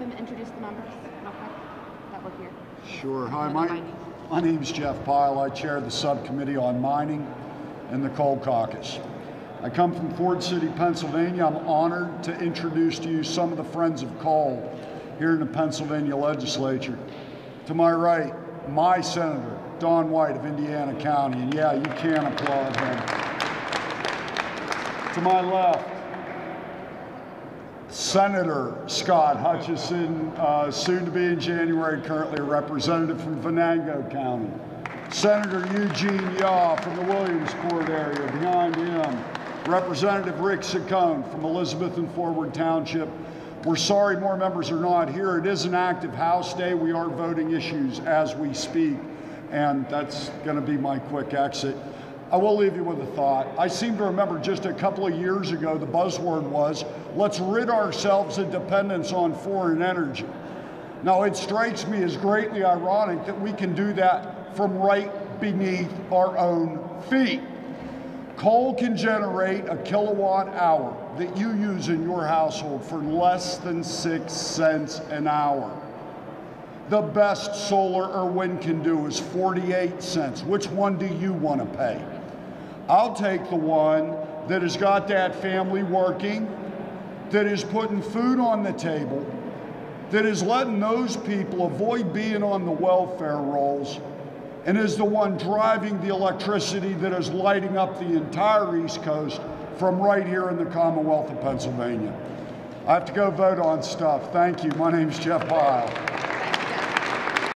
them introduce the members that were here? Sure. Hi, my, my name's Jeff Pyle. I chair the subcommittee on mining and the Coal Caucus. I come from Ford City, Pennsylvania. I'm honored to introduce to you some of the Friends of Coal here in the Pennsylvania legislature. To my right, my senator, Don White of Indiana County. And yeah, you can applaud him. To my left, Senator Scott Hutchinson, uh, soon to be in January, currently a representative from Venango County. Senator Eugene Yaw from the Williamsport area, behind him. Representative Rick Saccone from Elizabeth and Forward Township. We're sorry more members are not here. It is an active House day. We are voting issues as we speak, and that's going to be my quick exit. I will leave you with a thought. I seem to remember just a couple of years ago, the buzzword was let's rid ourselves of dependence on foreign energy. Now, it strikes me as greatly ironic that we can do that from right beneath our own feet. Coal can generate a kilowatt hour that you use in your household for less than six cents an hour. The best solar or wind can do is 48 cents. Which one do you want to pay? I'll take the one that has got that family working, that is putting food on the table, that is letting those people avoid being on the welfare rolls, and is the one driving the electricity that is lighting up the entire East Coast from right here in the Commonwealth of Pennsylvania. I have to go vote on stuff. Thank you. My name is Jeff Pyle.